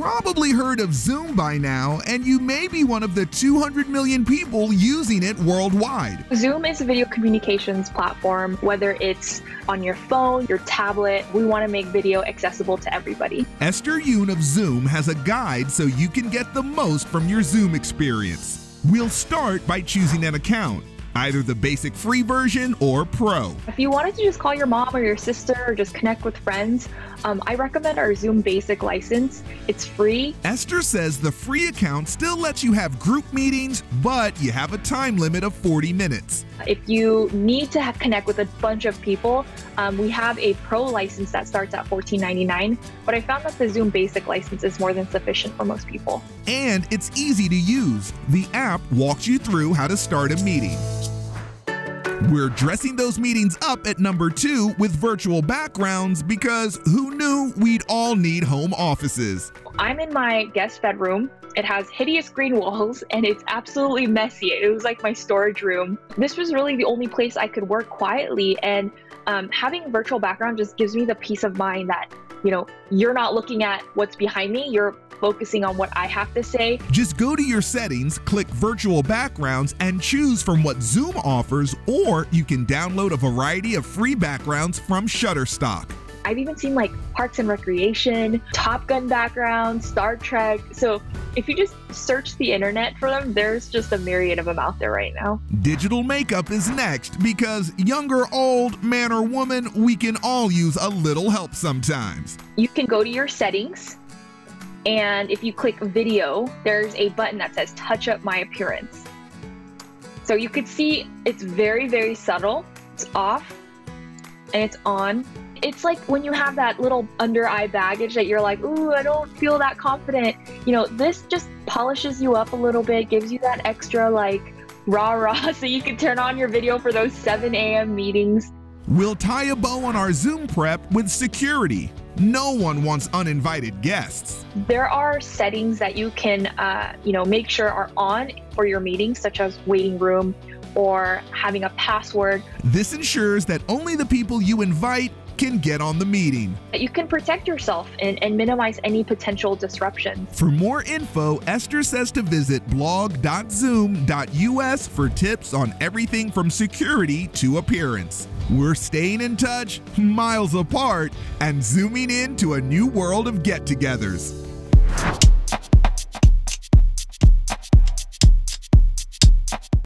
probably heard of Zoom by now, and you may be one of the 200 million people using it worldwide. Zoom is a video communications platform, whether it's on your phone, your tablet, we want to make video accessible to everybody. Esther Yoon of Zoom has a guide so you can get the most from your Zoom experience. We'll start by choosing an account either the basic free version or pro. If you wanted to just call your mom or your sister or just connect with friends, um, I recommend our Zoom Basic license. It's free. Esther says the free account still lets you have group meetings, but you have a time limit of 40 minutes. If you need to connect with a bunch of people, um, we have a pro license that starts at $14.99, but I found that the Zoom Basic license is more than sufficient for most people. And it's easy to use. The app walks you through how to start a meeting. We're dressing those meetings up at number two with virtual backgrounds because who knew we'd all need home offices? I'm in my guest bedroom. It has hideous green walls and it's absolutely messy. It was like my storage room. This was really the only place I could work quietly and um, having virtual background just gives me the peace of mind that you know you're not looking at what's behind me you're focusing on what I have to say. Just go to your settings, click virtual backgrounds, and choose from what Zoom offers, or you can download a variety of free backgrounds from Shutterstock. I've even seen like Parks and Recreation, Top Gun backgrounds, Star Trek. So if you just search the internet for them, there's just a myriad of them out there right now. Digital makeup is next because younger, old, man or woman, we can all use a little help sometimes. You can go to your settings and if you click video, there's a button that says touch up my appearance. So you could see it's very, very subtle. It's off and it's on. It's like when you have that little under eye baggage that you're like, ooh, I don't feel that confident. You know, this just polishes you up a little bit, gives you that extra like rah rah so you can turn on your video for those 7 a.m. meetings. We'll tie a bow on our Zoom prep with security. No one wants uninvited guests. There are settings that you can, uh, you know, make sure are on for your meetings, such as waiting room or having a password. This ensures that only the people you invite can get on the meeting. You can protect yourself and, and minimize any potential disruption. For more info, Esther says to visit blog.zoom.us for tips on everything from security to appearance. We're staying in touch, miles apart, and zooming into a new world of get togethers.